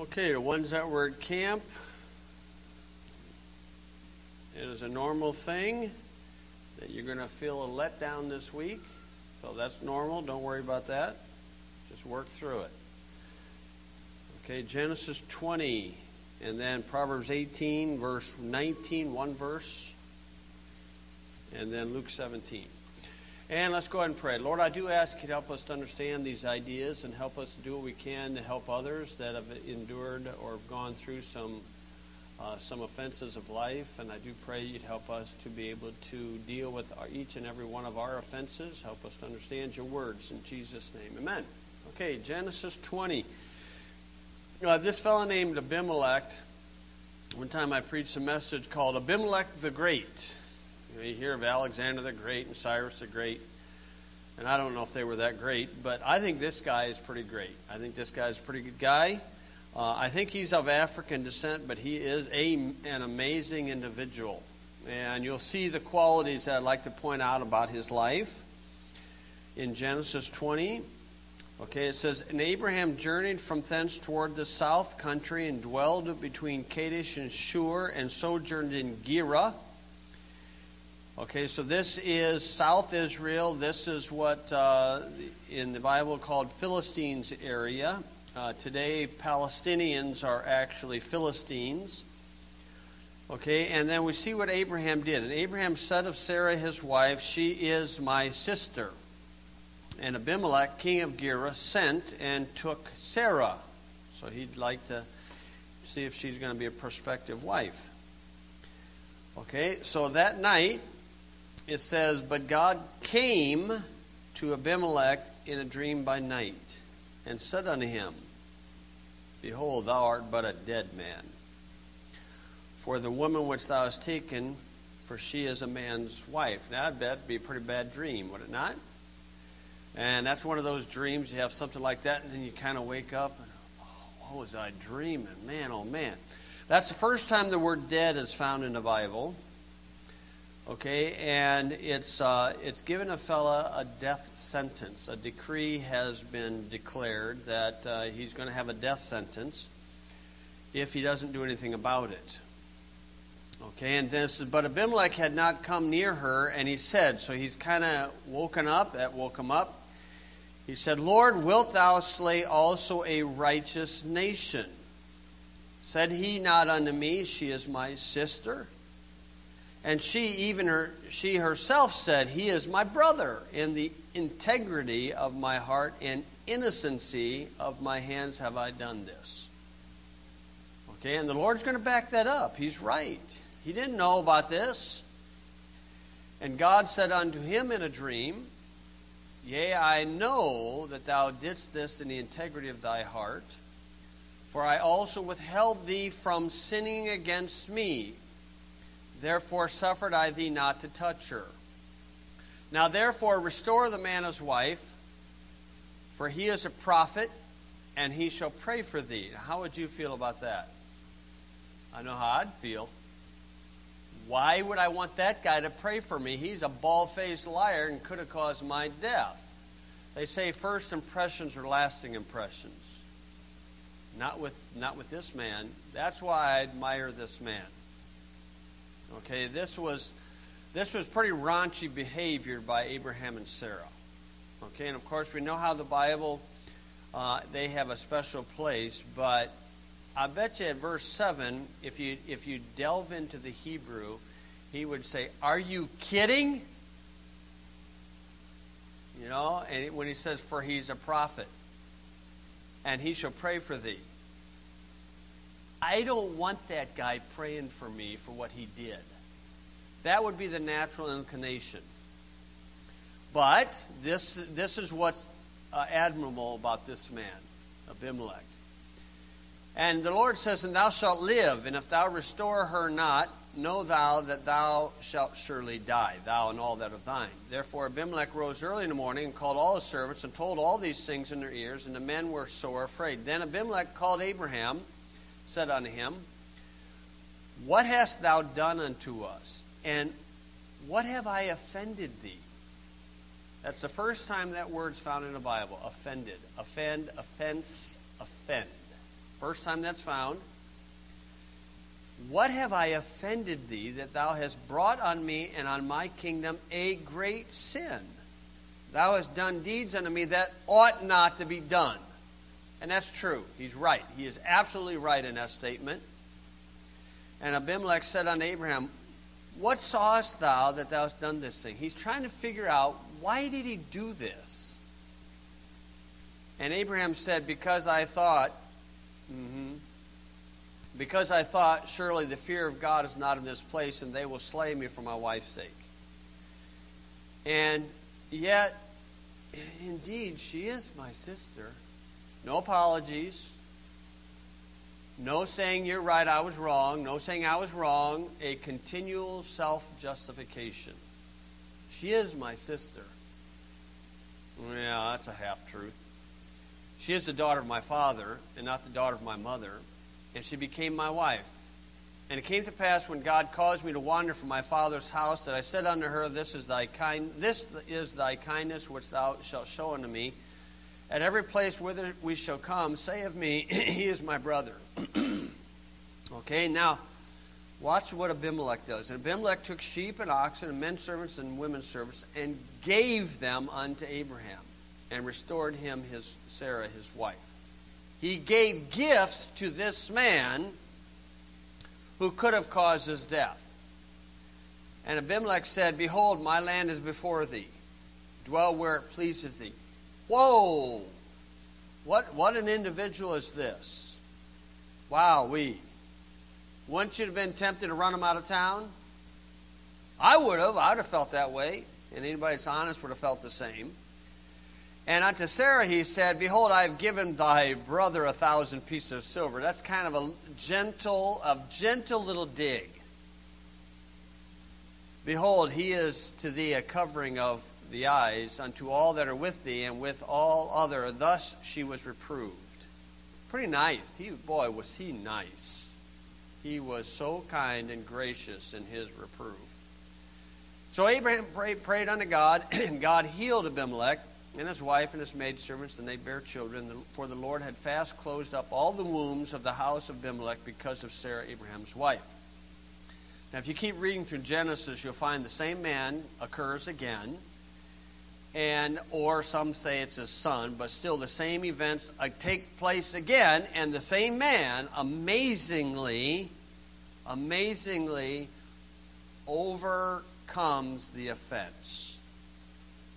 Okay, the ones that were at camp, it is a normal thing that you're going to feel a letdown this week. So that's normal. Don't worry about that. Just work through it. Okay, Genesis 20, and then Proverbs 18, verse 19, one verse, and then Luke 17. And let's go ahead and pray. Lord, I do ask you to help us to understand these ideas and help us to do what we can to help others that have endured or have gone through some uh, some offenses of life. And I do pray you'd help us to be able to deal with our, each and every one of our offenses. Help us to understand your words in Jesus' name. Amen. Okay, Genesis 20. Uh, this fellow named Abimelech, one time I preached a message called Abimelech the Great. You, know, you hear of Alexander the Great and Cyrus the Great, and I don't know if they were that great, but I think this guy is pretty great. I think this guy's a pretty good guy. Uh, I think he's of African descent, but he is a, an amazing individual. And you'll see the qualities that I'd like to point out about his life in Genesis 20. Okay, it says, And Abraham journeyed from thence toward the south country and dwelled between Kadesh and Shur and sojourned in Gerar. Okay, so this is South Israel. This is what uh, in the Bible called Philistines area. Uh, today, Palestinians are actually Philistines. Okay, and then we see what Abraham did. And Abraham said of Sarah, his wife, She is my sister. And Abimelech, king of Gerar, sent and took Sarah. So he'd like to see if she's going to be a prospective wife. Okay, so that night, it says, But God came to Abimelech in a dream by night and said unto him, Behold, thou art but a dead man. For the woman which thou hast taken, for she is a man's wife. Now, it'd be a pretty bad dream, would it not? And that's one of those dreams. You have something like that, and then you kind of wake up and, oh, what was I dreaming? Man, oh man. That's the first time the word dead is found in the Bible. Okay, and it's uh, it's given a fella a death sentence. A decree has been declared that uh, he's going to have a death sentence if he doesn't do anything about it. Okay, and this but Abimelech had not come near her, and he said, so he's kind of woken up. That woke him up. He said, Lord, wilt thou slay also a righteous nation? Said he not unto me, She is my sister? And she, even her, she herself said, He is my brother. In the integrity of my heart and innocency of my hands have I done this. Okay, and the Lord's going to back that up. He's right. He didn't know about this. And God said unto him in a dream, Yea, I know that thou didst this in the integrity of thy heart, for I also withheld thee from sinning against me. Therefore suffered I thee not to touch her. Now therefore restore the man his wife, for he is a prophet, and he shall pray for thee. Now, how would you feel about that? I know how I'd feel. Why would I want that guy to pray for me? He's a bald faced liar and could have caused my death. They say first impressions are lasting impressions. Not with, not with this man. That's why I admire this man. Okay, this was this was pretty raunchy behavior by Abraham and Sarah. Okay, and of course we know how the Bible uh, they have a special place, but I bet you at verse seven, if you if you delve into the Hebrew, he would say, "Are you kidding?" You know, and when he says, "For he's a prophet, and he shall pray for thee." I don't want that guy praying for me for what he did. That would be the natural inclination. But this, this is what's uh, admirable about this man, Abimelech. And the Lord says, And thou shalt live, and if thou restore her not, know thou that thou shalt surely die, thou and all that of thine. Therefore Abimelech rose early in the morning and called all his servants and told all these things in their ears, and the men were sore afraid. Then Abimelech called Abraham said unto him, What hast thou done unto us? And what have I offended thee? That's the first time that word's found in the Bible. Offended. Offend, offense, offend. First time that's found. What have I offended thee that thou hast brought on me and on my kingdom a great sin? Thou hast done deeds unto me that ought not to be done. And that's true. He's right. He is absolutely right in that statement. And Abimelech said unto Abraham, What sawest thou that thou hast done this thing? He's trying to figure out why did he do this? And Abraham said, Because I thought, mm-hmm, because I thought, surely the fear of God is not in this place, and they will slay me for my wife's sake. And yet, indeed, she is my sister. No apologies. No saying you're right, I was wrong. No saying I was wrong. A continual self justification. She is my sister. Yeah, that's a half truth. She is the daughter of my father and not the daughter of my mother, and she became my wife. And it came to pass when God caused me to wander from my father's house that I said unto her, This is thy kind this is thy kindness which thou shalt show unto me. At every place whither we shall come, say of me, He is my brother. okay, now watch what Abimelech does. And Abimelech took sheep and oxen and men servants and women servants and gave them unto Abraham and restored him his Sarah his wife. He gave gifts to this man who could have caused his death. And Abimelech said, Behold, my land is before thee. Dwell where it pleases thee. Whoa! What, what an individual is this? Wow, we. Wouldn't you have been tempted to run him out of town? I would have. I would have felt that way. And anybody that's honest would have felt the same. And unto Sarah he said, Behold, I have given thy brother a thousand pieces of silver. That's kind of a gentle, a gentle little dig. Behold, he is to thee a covering of the eyes unto all that are with thee, and with all other. Thus she was reproved. Pretty nice. He, boy, was he nice. He was so kind and gracious in his reproof. So Abraham prayed, prayed unto God, and God healed Abimelech and his wife and his maidservants, and they bare children. For the Lord had fast closed up all the wombs of the house of Abimelech because of Sarah, Abraham's wife. Now, if you keep reading through Genesis, you'll find the same man occurs again, and or some say it's his son, but still the same events uh, take place again, and the same man amazingly, amazingly overcomes the offense.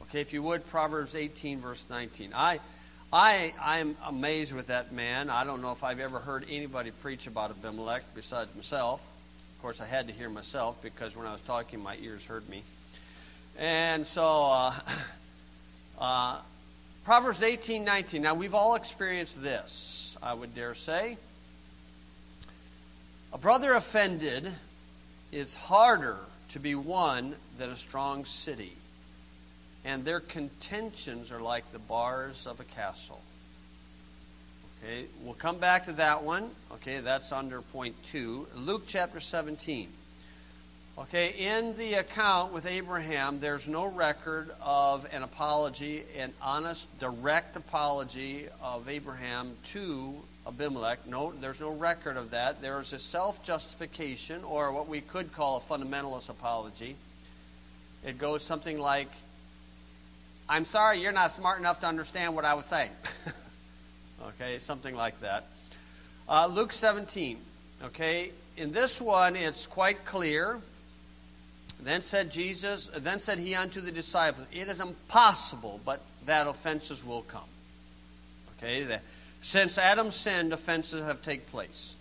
Okay, if you would, Proverbs 18, verse 19. I, I, I'm amazed with that man. I don't know if I've ever heard anybody preach about Abimelech besides myself. Of course, I had to hear myself because when I was talking, my ears heard me. And so, uh, uh, Proverbs 18, 19. Now, we've all experienced this, I would dare say. A brother offended is harder to be won than a strong city and their contentions are like the bars of a castle. Okay, we'll come back to that one. Okay, that's under point two. Luke chapter 17. Okay, in the account with Abraham, there's no record of an apology, an honest, direct apology of Abraham to Abimelech. No, there's no record of that. There is a self justification, or what we could call a fundamentalist apology. It goes something like, I'm sorry you're not smart enough to understand what I was saying. okay, something like that. Uh, Luke 17. Okay, in this one it's quite clear. Then said Jesus, then said he unto the disciples, It is impossible, but that offenses will come. Okay, that, since Adam sinned, offenses have taken place.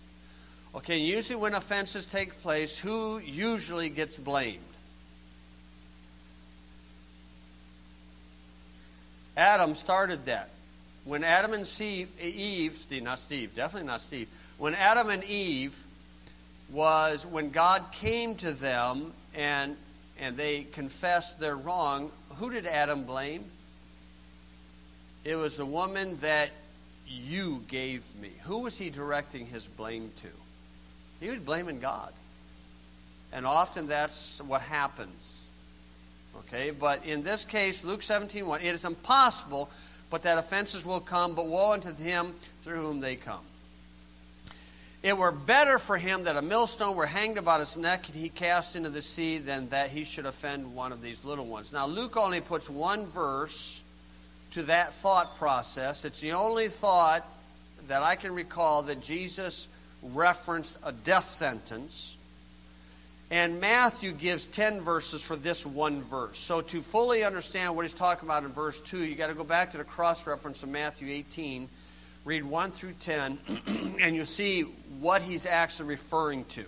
Okay, usually when offenses take place, who usually gets blamed? Adam started that. When Adam and Steve, Eve, Steve, not Steve, definitely not Steve, when Adam and Eve was when God came to them and and they confessed their wrong, who did Adam blame? It was the woman that you gave me. Who was he directing his blame to? He was blaming God. And often that's what happens. Okay, but in this case, Luke 17 1, it is impossible, but that offenses will come, but woe unto him through whom they come. It were better for him that a millstone were hanged about his neck and he cast into the sea than that he should offend one of these little ones. Now, Luke only puts one verse to that thought process. It's the only thought that I can recall that Jesus referenced a death sentence. And Matthew gives 10 verses for this one verse. So, to fully understand what he's talking about in verse 2, you've got to go back to the cross reference of Matthew 18 read 1 through 10, and you'll see what he's actually referring to.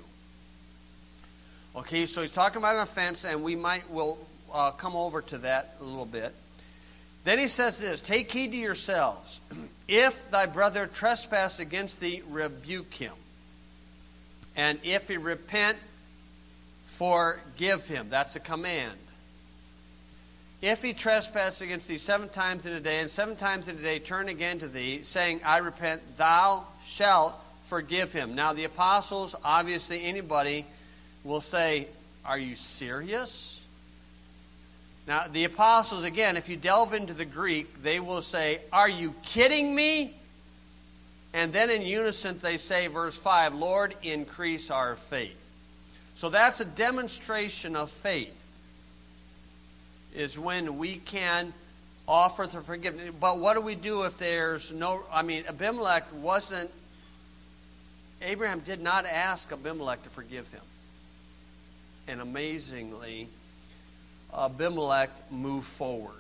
Okay, so he's talking about an offense, and we might will uh, come over to that a little bit. Then he says this Take heed to yourselves. if thy brother trespass against thee, rebuke him. And if he repent, forgive him. That's a command. If he trespass against thee seven times in a day, and seven times in a day turn again to thee, saying, I repent, thou shalt forgive him. Now, the apostles, obviously, anybody will say, Are you serious? Now, the apostles, again, if you delve into the Greek, they will say, Are you kidding me? And then in unison, they say, verse 5, Lord, increase our faith. So that's a demonstration of faith is when we can offer the forgiveness. But what do we do if there's no? I mean, Abimelech wasn't. Abraham did not ask Abimelech to forgive him. And amazingly, Abimelech moved forward.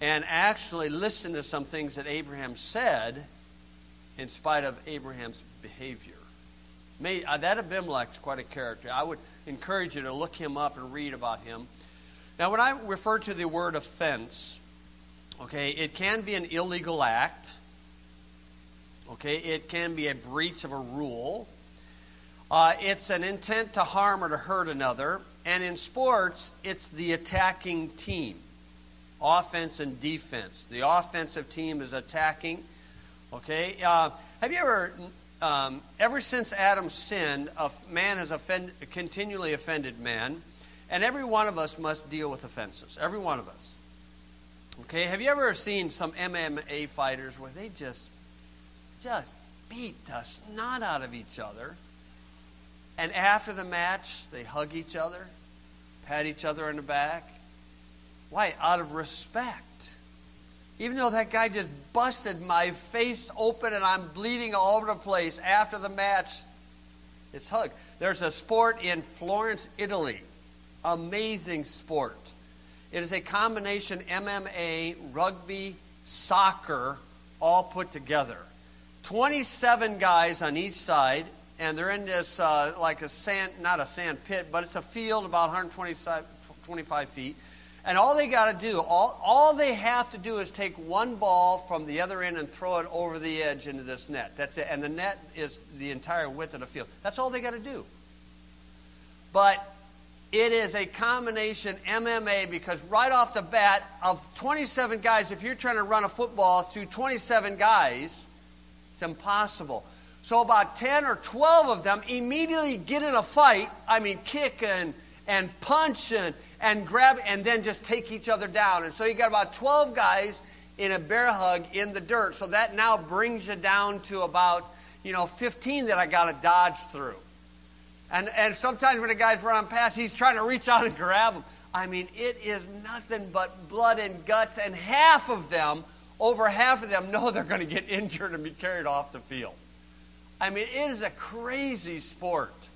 And actually listened to some things that Abraham said in spite of Abraham's behavior. May, uh, that Abimelech's quite a character. I would encourage you to look him up and read about him. Now, when I refer to the word offense, okay, it can be an illegal act. Okay, it can be a breach of a rule. Uh, it's an intent to harm or to hurt another. And in sports, it's the attacking team offense and defense. The offensive team is attacking. Okay, uh, have you ever, um, ever since Adam sinned, a man has offend, continually offended man. And every one of us must deal with offenses. Every one of us. Okay, have you ever seen some MMA fighters where they just just beat the snot out of each other? And after the match, they hug each other, pat each other on the back. Why? Out of respect. Even though that guy just busted my face open and I'm bleeding all over the place after the match, it's hug. There's a sport in Florence, Italy amazing sport. It is a combination MMA, rugby, soccer, all put together. 27 guys on each side, and they're in this uh, like a sand, not a sand pit, but it's a field about 125 feet. And all they got to do, all, all they have to do is take one ball from the other end and throw it over the edge into this net. That's it. And the net is the entire width of the field. That's all they got to do. But it is a combination MMA because right off the bat, of 27 guys, if you're trying to run a football through 27 guys, it's impossible. So about 10 or 12 of them immediately get in a fight. I mean, kicking and, punching and, grab and then just take each other down. And so you got about 12 guys in a bear hug in the dirt. So that now brings you down to about, you know, 15 that I got to dodge through. And, and sometimes when a guy's running past, he's trying to reach out and grab him. I mean, it is nothing but blood and guts, and half of them, over half of them, know they're going to get injured and be carried off the field. I mean, it is a crazy sport.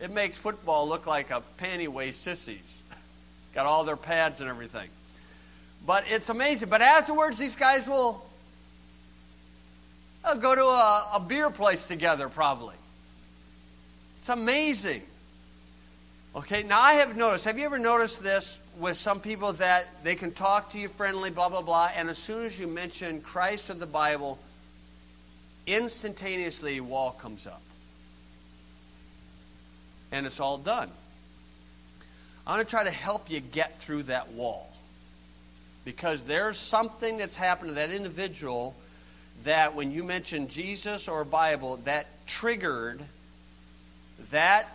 It makes football look like a panty sissies. Got all their pads and everything. But it's amazing. But afterwards, these guys will go to a, a beer place together, probably. It's amazing. Okay, now I have noticed, have you ever noticed this with some people that they can talk to you friendly, blah, blah, blah, and as soon as you mention Christ or the Bible, instantaneously a wall comes up. And it's all done. I'm going to try to help you get through that wall. Because there's something that's happened to that individual that when you mention Jesus or Bible, that triggered that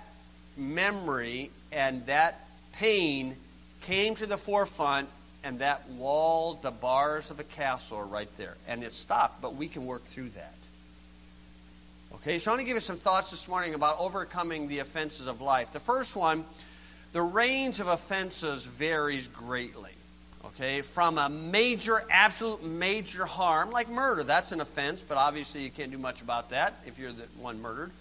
memory and that pain came to the forefront, and that wall, the bars of a castle are right there. And it stopped, but we can work through that. Okay, so I want to give you some thoughts this morning about overcoming the offenses of life. The first one, the range of offenses varies greatly. Okay, from a major, absolute major harm, like murder, that's an offense, but obviously you can't do much about that if you're the one murdered.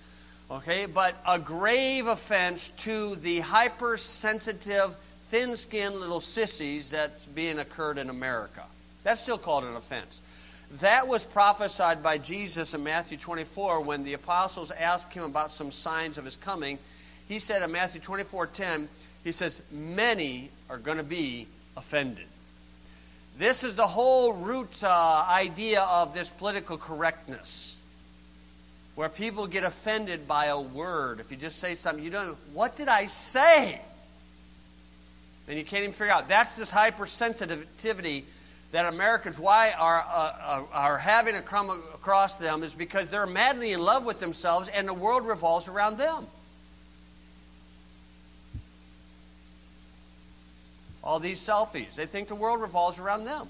Okay, but a grave offense to the hypersensitive, thin skinned little sissies that's being occurred in America. That's still called an offense. That was prophesied by Jesus in Matthew 24 when the apostles asked him about some signs of his coming. He said in Matthew 24 10, he says, Many are going to be offended. This is the whole root uh, idea of this political correctness, where people get offended by a word. If you just say something, you don't, know, what did I say? And you can't even figure out. That's this hypersensitivity that Americans, why are, uh, uh are having to come across them is because they're madly in love with themselves and the world revolves around them. all these selfies. They think the world revolves around them.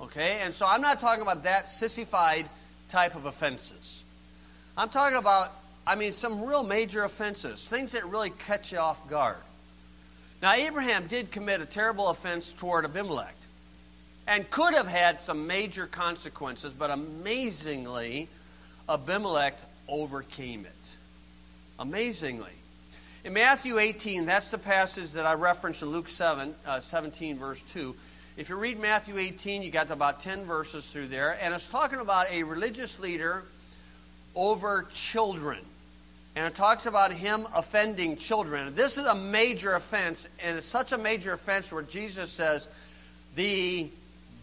Okay? And so I'm not talking about that sissified type of offenses. I'm talking about, I mean, some real major offenses, things that really catch you off guard. Now, Abraham did commit a terrible offense toward Abimelech and could have had some major consequences, but amazingly, Abimelech overcame it. Amazingly. In Matthew 18, that's the passage that I referenced in Luke 7, uh, 17, verse 2. If you read Matthew 18, you got about 10 verses through there, and it's talking about a religious leader over children. And it talks about him offending children. This is a major offense, and it's such a major offense where Jesus says, The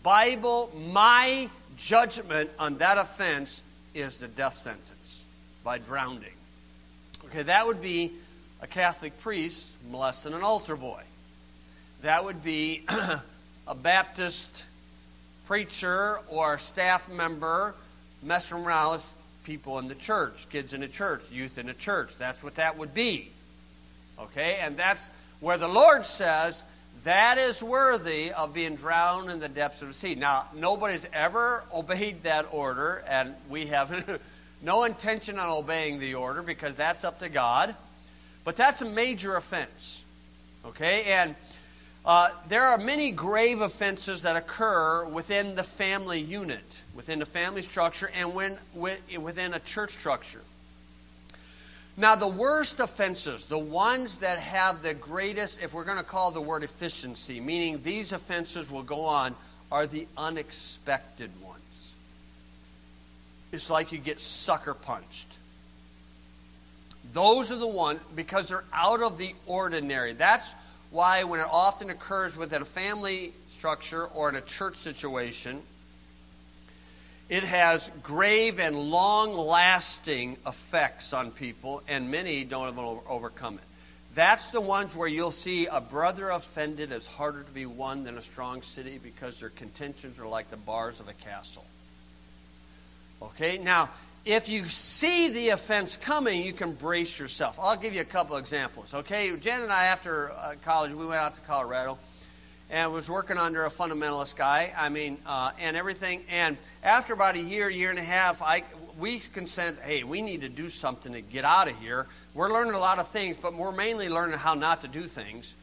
Bible, my judgment on that offense is the death sentence by drowning. Okay, that would be a Catholic priest molesting an altar boy. That would be a Baptist preacher or staff member messing around with people in the church, kids in the church, youth in the church. That's what that would be. Okay? And that's where the Lord says that is worthy of being drowned in the depths of the sea. Now, nobody's ever obeyed that order, and we have no intention on obeying the order because that's up to God. But that's a major offense. Okay? And uh, there are many grave offenses that occur within the family unit, within the family structure, and when, within a church structure. Now, the worst offenses, the ones that have the greatest, if we're going to call the word efficiency, meaning these offenses will go on, are the unexpected ones. It's like you get sucker punched. Those are the ones, because they're out of the ordinary. That's why, when it often occurs within a family structure or in a church situation, it has grave and long lasting effects on people, and many don't even overcome it. That's the ones where you'll see a brother offended is harder to be won than a strong city because their contentions are like the bars of a castle. Okay, now if you see the offense coming, you can brace yourself. I'll give you a couple examples. Okay, Jen and I, after uh, college, we went out to Colorado and was working under a fundamentalist guy. I mean, uh, and everything. And after about a year, year and a half, I we consent. Hey, we need to do something to get out of here. We're learning a lot of things, but we're mainly learning how not to do things.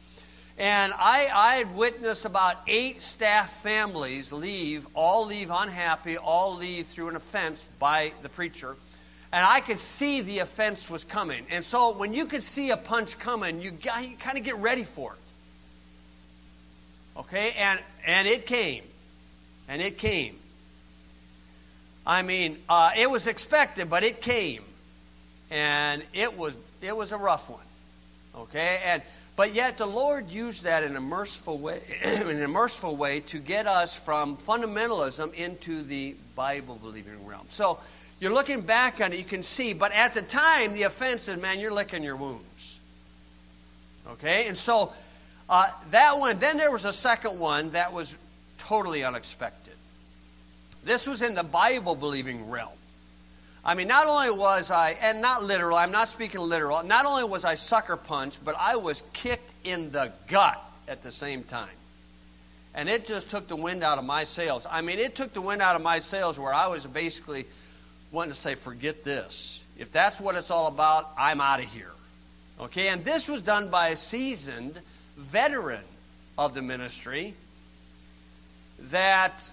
And I, I had witnessed about eight staff families leave, all leave unhappy, all leave through an offense by the preacher. And I could see the offense was coming. And so when you could see a punch coming, you, you kind of get ready for it. Okay? And, and it came. And it came. I mean, uh, it was expected, but it came. And it was, it was a rough one. Okay? And but yet the Lord used that in a merciful way, in a merciful way to get us from fundamentalism into the Bible believing realm. So you're looking back on it, you can see, but at the time the offense is, man, you're licking your wounds. Okay? And so uh, that one, then there was a second one that was totally unexpected. This was in the Bible believing realm. I mean, not only was I, and not literal, I'm not speaking literal, not only was I sucker punched, but I was kicked in the gut at the same time. And it just took the wind out of my sails. I mean, it took the wind out of my sails where I was basically wanting to say, forget this. If that's what it's all about, I'm out of here. Okay, and this was done by a seasoned veteran of the ministry that,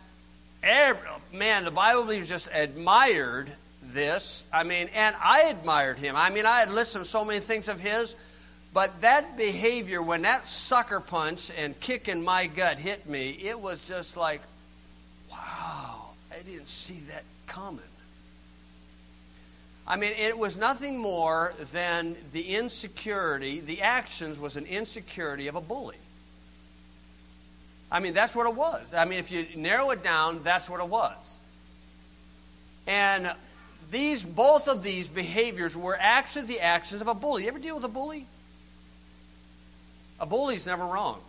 every, man, the Bible believers just admired this. I mean, and I admired him. I mean, I had listened to so many things of his, but that behavior, when that sucker punch and kick in my gut hit me, it was just like, wow, I didn't see that coming. I mean, it was nothing more than the insecurity, the actions was an insecurity of a bully. I mean, that's what it was. I mean, if you narrow it down, that's what it was. And these, both of these behaviors were actually the actions of a bully. You ever deal with a bully? A bully's never wrong.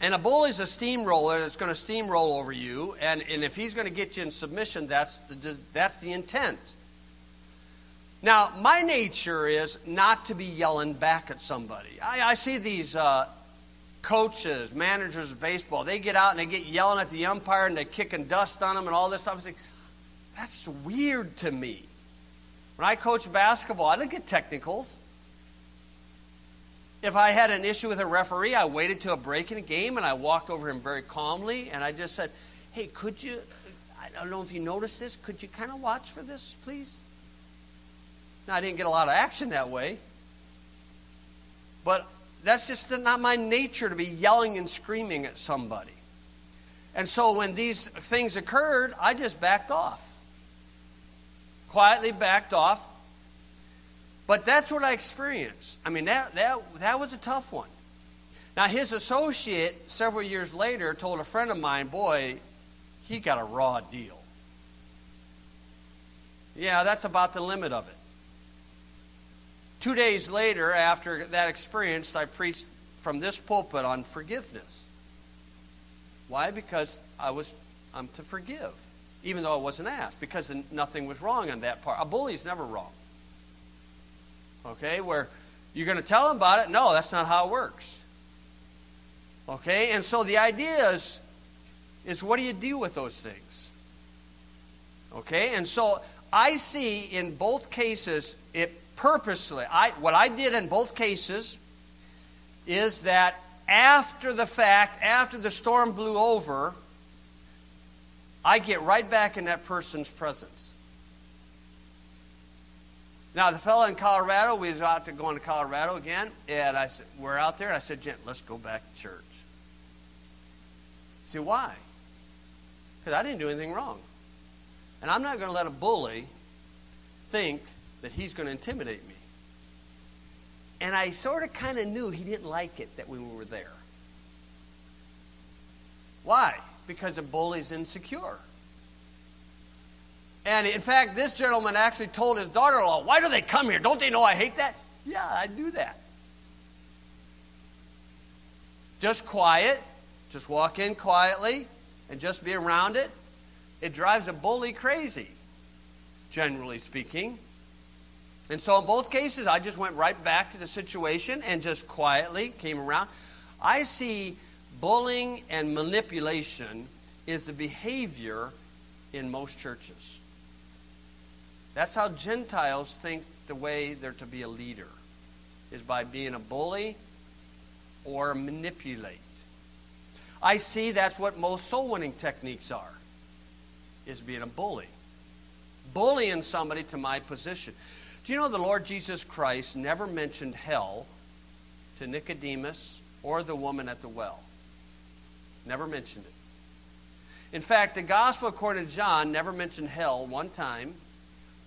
And a bully's a steamroller that's going to steamroll over you. And, and if he's going to get you in submission, that's the, that's the intent. Now, my nature is not to be yelling back at somebody. I, I see these uh, coaches, managers of baseball, they get out and they get yelling at the umpire and they're kicking dust on them and all this stuff. I that's weird to me. When I coach basketball, I don't get technicals. If I had an issue with a referee, I waited to a break in a game and I walked over him very calmly and I just said, Hey, could you, I don't know if you noticed this, could you kind of watch for this, please? Now, I didn't get a lot of action that way, but that's just not my nature to be yelling and screaming at somebody. And so when these things occurred, I just backed off. Quietly backed off. But that's what I experienced. I mean, that, that, that was a tough one. Now, his associate, several years later, told a friend of mine, boy, he got a raw deal. Yeah, that's about the limit of it. Two days later, after that experience, I preached from this pulpit on forgiveness. Why? Because I was I'm to forgive, even though I wasn't asked, because nothing was wrong on that part. A bully's never wrong. Okay, where you're going to tell them about it? No, that's not how it works. Okay, and so the idea is, is what do you do with those things? Okay, and so I see in both cases it purposely. I, what I did in both cases is that after the fact, after the storm blew over, I get right back in that person's presence. Now, the fellow in Colorado, we was out to going to Colorado again, and I said, we're out there, and I said, Jen, let's go back to church. See, why? Because I didn't do anything wrong. And I'm not going to let a bully think that he's going to intimidate me. And I sort of kind of knew he didn't like it that we were there. Why? Because the bully's insecure. And in fact, this gentleman actually told his daughter in law, Why do they come here? Don't they know I hate that? Yeah, I do that. Just quiet, just walk in quietly, and just be around it. It drives a bully crazy, generally speaking. And so, in both cases, I just went right back to the situation and just quietly came around. I see bullying and manipulation is the behavior in most churches. That's how Gentiles think the way they're to be a leader, is by being a bully or manipulate. I see that's what most soul winning techniques are, is being a bully. Bullying somebody to my position. Do you know the Lord Jesus Christ never mentioned hell to Nicodemus or the woman at the well? Never mentioned it. In fact, the gospel according to John never mentioned hell one time.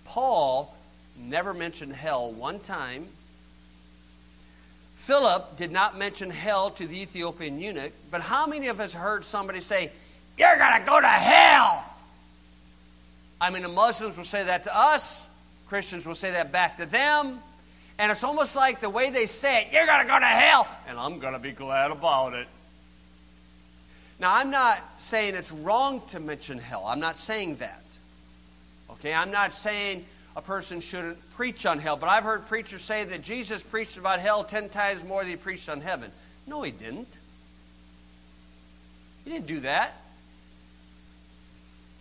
Paul never mentioned hell one time. Philip did not mention hell to the Ethiopian eunuch, but how many of us heard somebody say, You're going to go to hell? I mean, the Muslims will say that to us. Christians will say that back to them. And it's almost like the way they say it, you're going to go to hell, and I'm going to be glad about it. Now, I'm not saying it's wrong to mention hell. I'm not saying that. Okay, I'm not saying a person shouldn't preach on hell, but I've heard preachers say that Jesus preached about hell ten times more than he preached on heaven. No, he didn't. He didn't do that.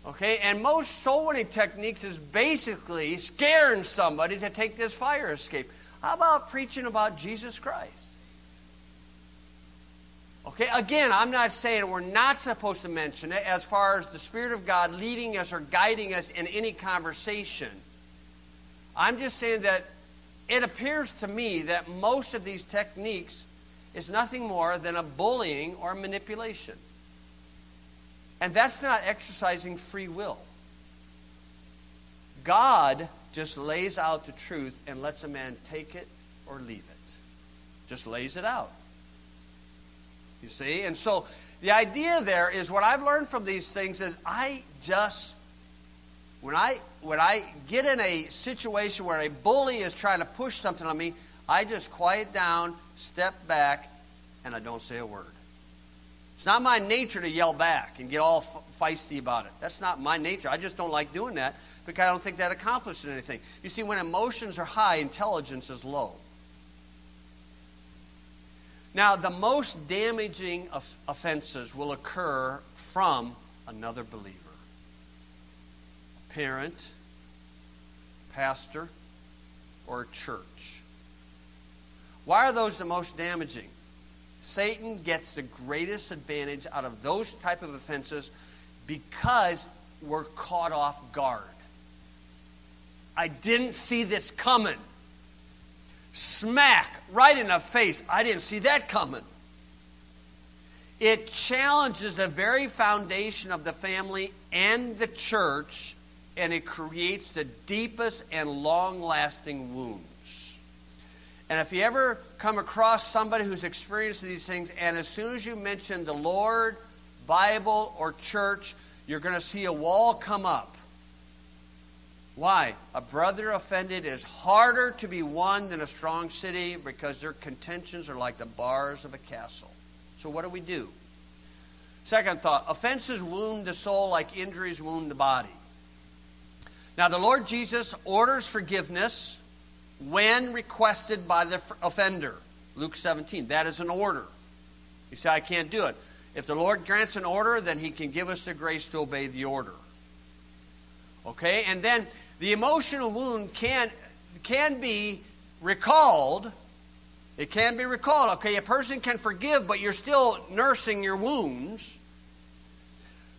Okay, and most soul winning techniques is basically scaring somebody to take this fire escape. How about preaching about Jesus Christ? Okay, again, I'm not saying we're not supposed to mention it as far as the Spirit of God leading us or guiding us in any conversation. I'm just saying that it appears to me that most of these techniques is nothing more than a bullying or manipulation. And that's not exercising free will. God just lays out the truth and lets a man take it or leave it. Just lays it out. You see? And so the idea there is what I've learned from these things is I just when I when I get in a situation where a bully is trying to push something on me, I just quiet down, step back, and I don't say a word. It's not my nature to yell back and get all feisty about it. That's not my nature. I just don't like doing that because I don't think that accomplishes anything. You see, when emotions are high, intelligence is low. Now, the most damaging offenses will occur from another believer parent, pastor, or church. Why are those the most damaging? Satan gets the greatest advantage out of those type of offenses because we're caught off guard. I didn't see this coming. Smack right in the face. I didn't see that coming. It challenges the very foundation of the family and the church, and it creates the deepest and long lasting wounds. And if you ever come across somebody who's experienced these things, and as soon as you mention the Lord, Bible, or church, you're going to see a wall come up. Why? A brother offended is harder to be won than a strong city because their contentions are like the bars of a castle. So, what do we do? Second thought offenses wound the soul like injuries wound the body. Now, the Lord Jesus orders forgiveness when requested by the offender. Luke 17. That is an order. You say, I can't do it. If the Lord grants an order, then He can give us the grace to obey the order. Okay? And then the emotional wound can, can be recalled. It can be recalled. Okay, a person can forgive, but you're still nursing your wounds.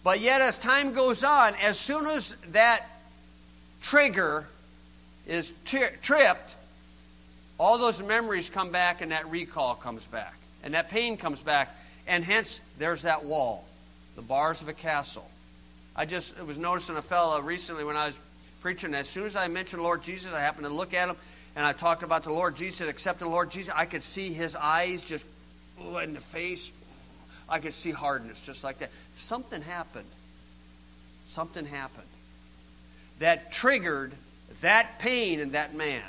But yet, as time goes on, as soon as that trigger is tri- tripped, all those memories come back and that recall comes back. And that pain comes back. And hence, there's that wall, the bars of a castle. I just was noticing a fellow recently when I was preaching. As soon as I mentioned Lord Jesus, I happened to look at him and I talked about the Lord Jesus, accepting the Lord Jesus. I could see his eyes just in the face. I could see hardness just like that. Something happened. Something happened that triggered that pain in that man.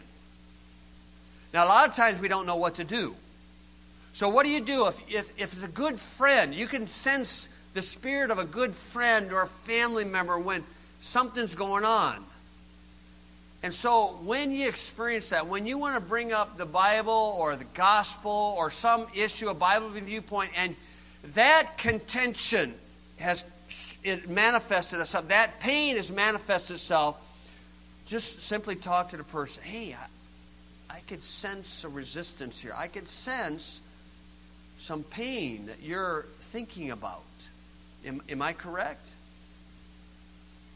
Now, a lot of times we don't know what to do. So, what do you do if, if, if it's a good friend? You can sense the spirit of a good friend or a family member when something's going on. And so, when you experience that, when you want to bring up the Bible or the gospel or some issue, a Bible viewpoint, and that contention has it manifested itself, that pain has manifested itself, just simply talk to the person. Hey, I, I could sense a resistance here. I could sense some pain that you're thinking about. Am, am I correct?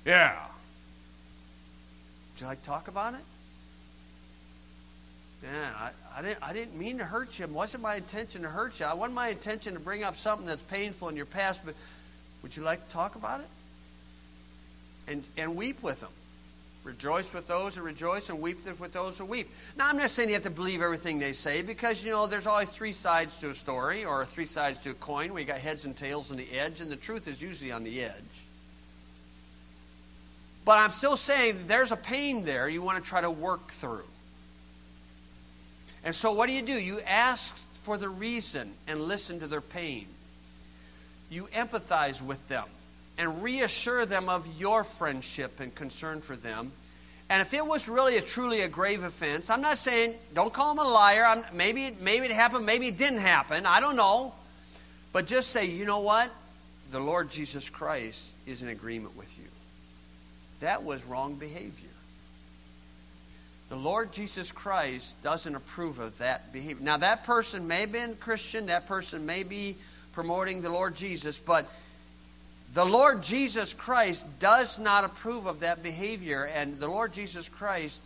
Yeah. Would you like to talk about it? Man, I, I, didn't, I didn't mean to hurt you. It wasn't my intention to hurt you. I wasn't my intention to bring up something that's painful in your past, but would you like to talk about it? And, and weep with them. Rejoice with those who rejoice and weep with those who weep. Now, I'm not saying you have to believe everything they say because, you know, there's always three sides to a story or three sides to a coin you got heads and tails on the edge, and the truth is usually on the edge. But I'm still saying there's a pain there you want to try to work through. And so, what do you do? You ask for the reason and listen to their pain. You empathize with them and reassure them of your friendship and concern for them. And if it was really a truly a grave offense, I'm not saying don't call him a liar. I'm, maybe maybe it happened, maybe it didn't happen. I don't know. But just say, you know what? The Lord Jesus Christ is in agreement with you. That was wrong behavior. The Lord Jesus Christ doesn't approve of that behavior. Now, that person may have been Christian, that person may be promoting the Lord Jesus, but the Lord Jesus Christ does not approve of that behavior, and the Lord Jesus Christ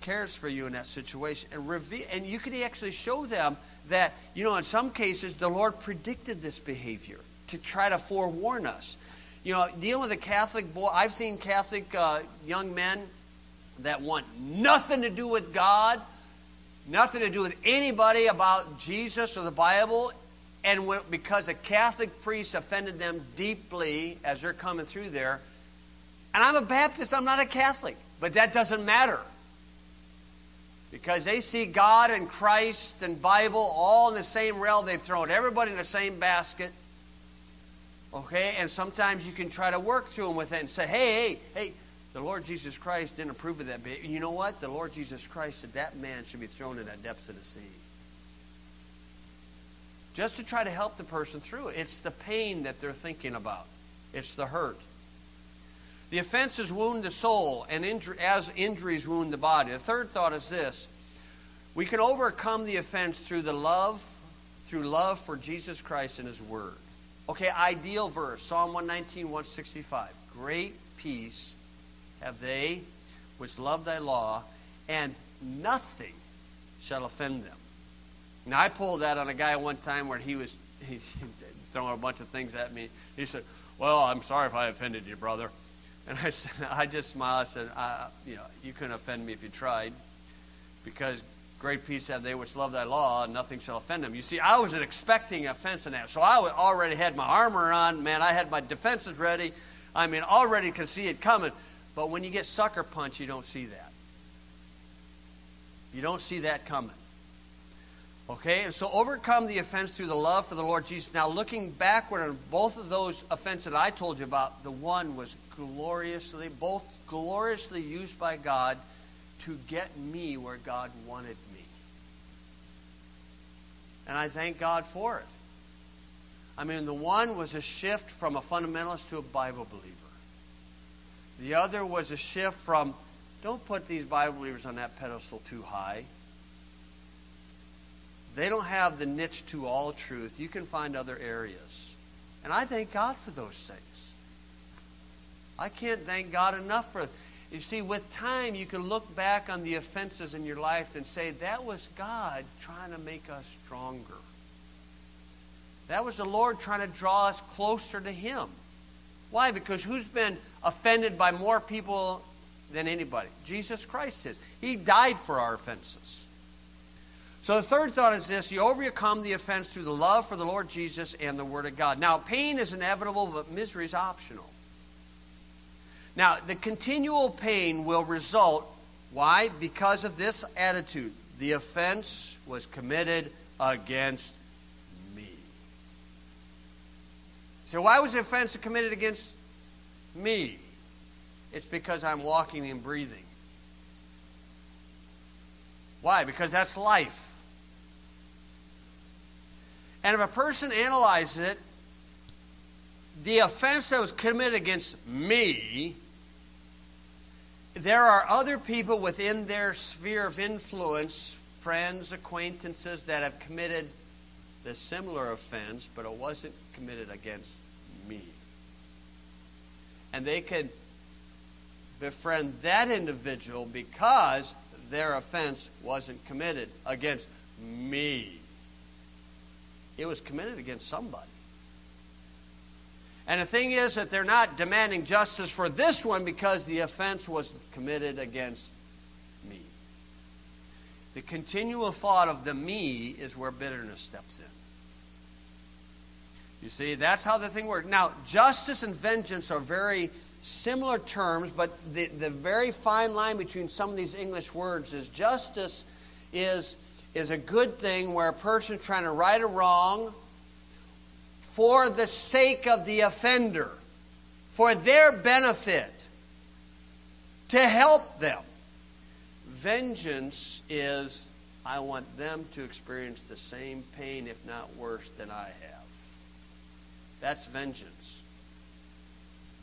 cares for you in that situation. And, reveal, and you can actually show them that, you know, in some cases, the Lord predicted this behavior to try to forewarn us. You know, dealing with a Catholic boy, I've seen Catholic uh, young men that want nothing to do with God, nothing to do with anybody about Jesus or the Bible, and because a Catholic priest offended them deeply as they're coming through there, and I'm a Baptist, I'm not a Catholic, but that doesn't matter. Because they see God and Christ and Bible all in the same realm. They've thrown everybody in the same basket. Okay? And sometimes you can try to work through them with it and say, hey, hey, hey, the Lord Jesus Christ didn't approve of that. But you know what? The Lord Jesus Christ said that man should be thrown in the depths of the sea. Just to try to help the person through it. It's the pain that they're thinking about, it's the hurt. The offenses wound the soul, and injury, as injuries wound the body. The third thought is this we can overcome the offense through the love, through love for Jesus Christ and His Word. Okay, ideal verse Psalm 119, 165. Great peace have they which love thy law, and nothing shall offend them. Now, I pulled that on a guy one time where he was he, throwing a bunch of things at me. He said, Well, I'm sorry if I offended you, brother. And I said, I just smiled. I said, I, you know, you couldn't offend me if you tried, because great peace have they which love thy law, and nothing shall offend them. You see, I wasn't expecting offense in that, so I already had my armor on. Man, I had my defenses ready. I mean, already could see it coming. But when you get sucker punch, you don't see that. You don't see that coming. Okay, and so overcome the offense through the love for the Lord Jesus. Now, looking backward on both of those offenses that I told you about, the one was gloriously, both gloriously used by God to get me where God wanted me. And I thank God for it. I mean, the one was a shift from a fundamentalist to a Bible believer. The other was a shift from, don't put these Bible believers on that pedestal too high. They don't have the niche to all truth. You can find other areas. And I thank God for those things. I can't thank God enough for you see, with time, you can look back on the offenses in your life and say, that was God trying to make us stronger. That was the Lord trying to draw us closer to Him. Why? Because who's been offended by more people than anybody? Jesus Christ is. He died for our offenses. So the third thought is this you overcome the offense through the love for the Lord Jesus and the Word of God. Now, pain is inevitable, but misery is optional. Now, the continual pain will result. Why? Because of this attitude. The offense was committed against me. So, why was the offense committed against me? It's because I'm walking and breathing. Why? Because that's life. And if a person analyzes it, the offense that was committed against me, there are other people within their sphere of influence, friends, acquaintances, that have committed the similar offense, but it wasn't committed against me. And they can befriend that individual because their offense wasn't committed against me. It was committed against somebody. And the thing is that they're not demanding justice for this one because the offense was committed against me. The continual thought of the me is where bitterness steps in. You see, that's how the thing works. Now, justice and vengeance are very similar terms, but the, the very fine line between some of these English words is justice is is a good thing where a person trying to right a wrong for the sake of the offender, for their benefit, to help them. Vengeance is, I want them to experience the same pain, if not worse, than I have. That's vengeance.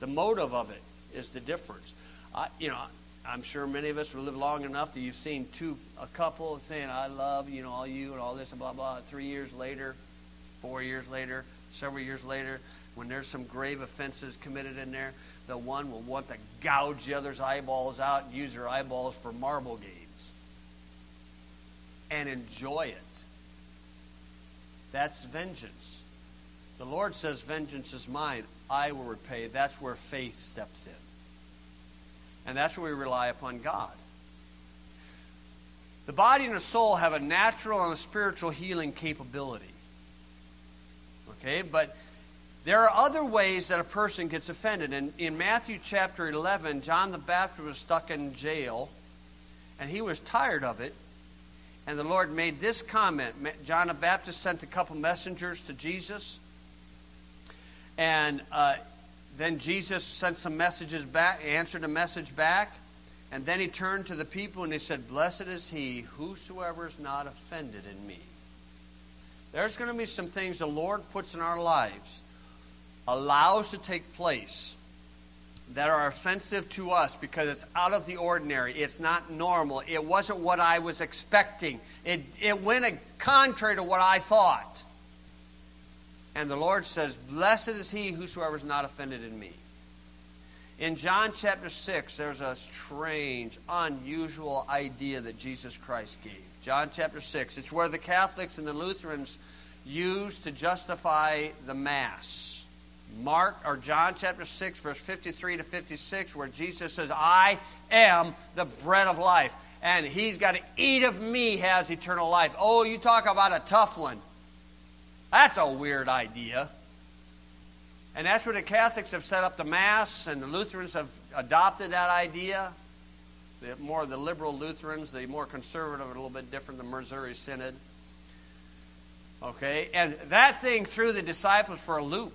The motive of it is the difference. I, you know, I'm sure many of us will live long enough that you've seen two a couple saying, "I love you know all you and all this and blah blah." Three years later, four years later, several years later, when there's some grave offenses committed in there, the one will want to gouge the other's eyeballs out and use their eyeballs for marble games and enjoy it. That's vengeance. The Lord says, Vengeance is mine, I will repay. That's where faith steps in. And that's where we rely upon God. The body and the soul have a natural and a spiritual healing capability. Okay, but there are other ways that a person gets offended. And in Matthew chapter 11, John the Baptist was stuck in jail, and he was tired of it. And the Lord made this comment. John the Baptist sent a couple messengers to Jesus. And uh, then Jesus sent some messages back, answered a message back. And then he turned to the people and he said, Blessed is he whosoever is not offended in me. There's going to be some things the Lord puts in our lives allows to take place that are offensive to us because it's out of the ordinary. It's not normal. It wasn't what I was expecting. It, it went contrary to what I thought. And the Lord says, Blessed is he whosoever is not offended in me. In John chapter 6, there's a strange, unusual idea that Jesus Christ gave. John chapter 6, it's where the Catholics and the Lutherans use to justify the Mass. Mark or John chapter 6 verse 53 to 56 where Jesus says, "I am the bread of life, and he's got to eat of me has eternal life." Oh, you talk about a tough one. That's a weird idea. And that's where the Catholics have set up the Mass, and the Lutherans have adopted that idea. The more the liberal Lutherans, the more conservative, a little bit different, the Missouri Synod. Okay? And that thing threw the disciples for a loop.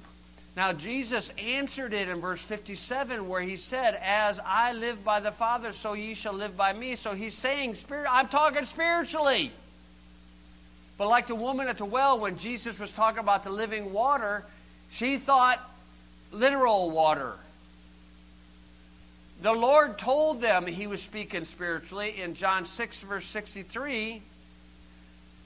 Now, Jesus answered it in verse 57 where he said, As I live by the Father, so ye shall live by me. So he's saying, spirit, I'm talking spiritually. But like the woman at the well, when Jesus was talking about the living water, she thought literal water. The Lord told them he was speaking spiritually in John 6, verse 63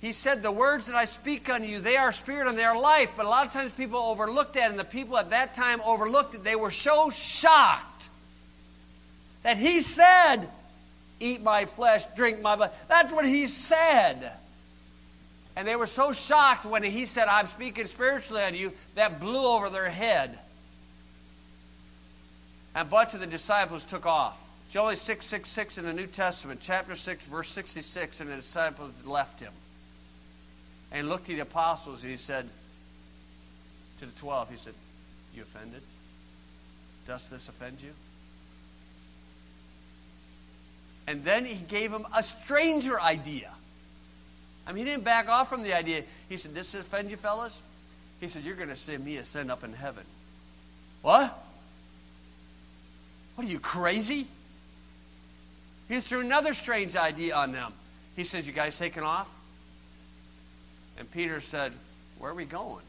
he said, The words that I speak unto you, they are spirit and they are life. But a lot of times people overlooked that, and the people at that time overlooked it. They were so shocked that he said, Eat my flesh, drink my blood. That's what he said. And they were so shocked when he said, I'm speaking spiritually unto you, that blew over their head. And a bunch of the disciples took off. It's only 666 in the New Testament, chapter 6, verse 66, and the disciples left him and looked at the apostles and he said to the twelve, he said, You offended? Does this offend you? And then he gave them a stranger idea. I mean, he didn't back off from the idea. He said, This offend you, fellas? He said, You're going to see me ascend up in heaven. What? What are you, crazy? He threw another strange idea on them. He says, You guys taking off? And Peter said, Where are we going?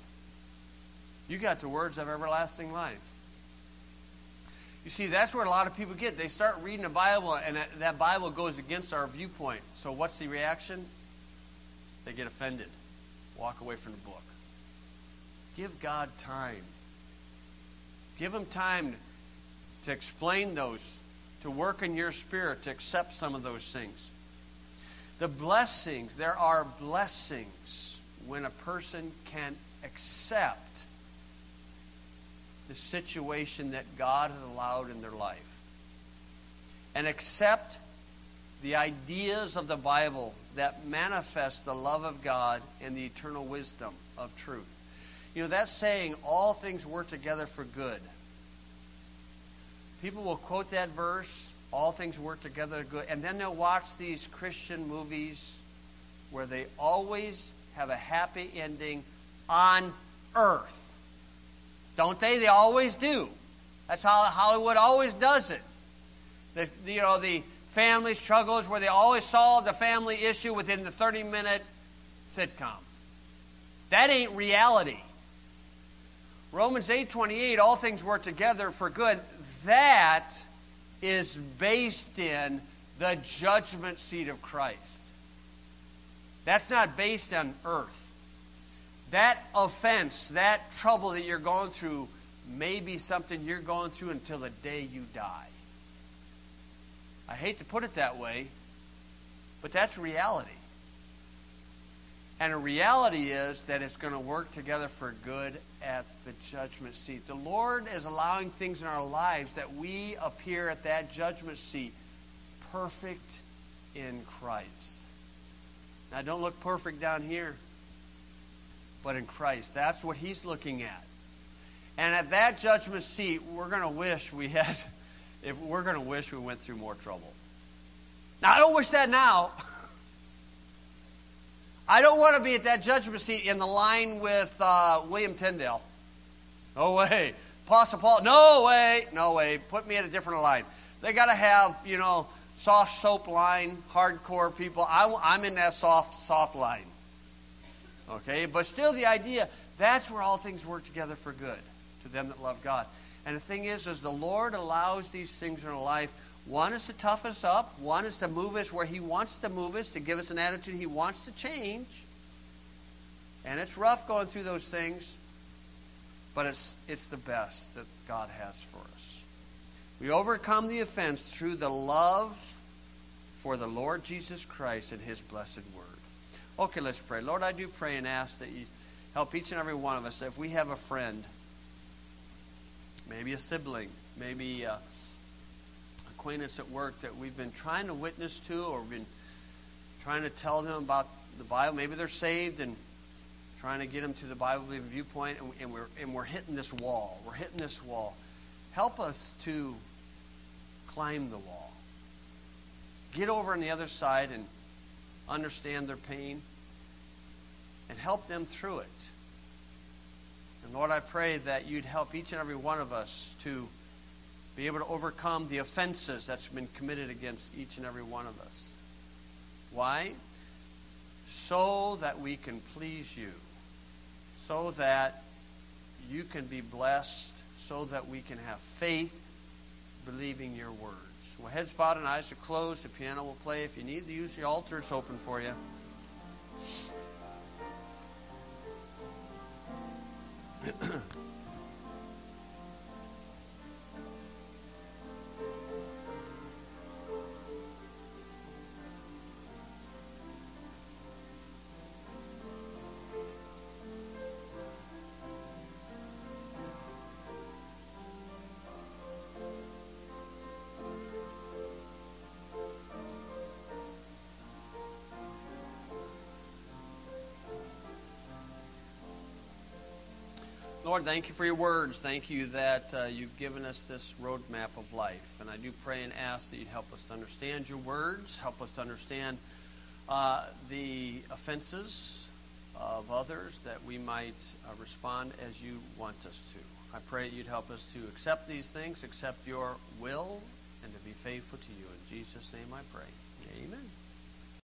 You got the words of everlasting life. You see, that's where a lot of people get. They start reading the Bible, and that, that Bible goes against our viewpoint. So, what's the reaction? They get offended, walk away from the book. Give God time. Give Him time to explain those, to work in your spirit, to accept some of those things. The blessings, there are blessings when a person can accept the situation that God has allowed in their life and accept the ideas of the Bible that manifest the love of God and the eternal wisdom of truth. You know, that saying, all things work together for good. People will quote that verse, all things work together good, and then they'll watch these Christian movies where they always have a happy ending on earth. Don't they? They always do. That's how Hollywood always does it. The, you know, the family struggles where they always solve the family issue within the 30 minute sitcom. That ain't reality. Romans 8:28 all things work together for good. That is based in the judgment seat of Christ. That's not based on earth. That offense, that trouble that you're going through may be something you're going through until the day you die. I hate to put it that way, but that's reality. And a reality is that it's going to work together for good at the judgment seat. The Lord is allowing things in our lives that we appear at that judgment seat perfect in Christ. Now, don't look perfect down here, but in Christ. That's what He's looking at. And at that judgment seat, we're going to wish we had, if we're going to wish we went through more trouble. Now, I don't wish that now. I don't want to be at that judgment seat in the line with uh, William Tyndale. No way. Apostle Paul, no way, no way. Put me at a different line. They got to have, you know, soft soap line, hardcore people. I, I'm in that soft, soft line. Okay? But still, the idea that's where all things work together for good to them that love God. And the thing is, as the Lord allows these things in our life, one is to tough us up, one is to move us where He wants to move us, to give us an attitude He wants to change. And it's rough going through those things, but it's, it's the best that God has for us. We overcome the offense through the love for the Lord Jesus Christ and His blessed word. Okay, let's pray. Lord, I do pray and ask that you help each and every one of us that if we have a friend, maybe a sibling, maybe a acquaintance at work that we've been trying to witness to or been trying to tell them about the Bible. Maybe they're saved and trying to get them to the Bible believing viewpoint, and, and, we're, and we're hitting this wall. We're hitting this wall. Help us to climb the wall. Get over on the other side and understand their pain and help them through it. And Lord, I pray that you'd help each and every one of us to be able to overcome the offenses that's been committed against each and every one of us. Why? So that we can please you, so that you can be blessed, so that we can have faith, believing your words. Well, heads bowed and eyes are closed. The piano will play. If you need to use the altar, it's open for you. Lord, thank you for your words. Thank you that uh, you've given us this roadmap of life. And I do pray and ask that you'd help us to understand your words, help us to understand uh, the offenses of others, that we might uh, respond as you want us to. I pray you'd help us to accept these things, accept your will, and to be faithful to you. In Jesus' name I pray. Amen.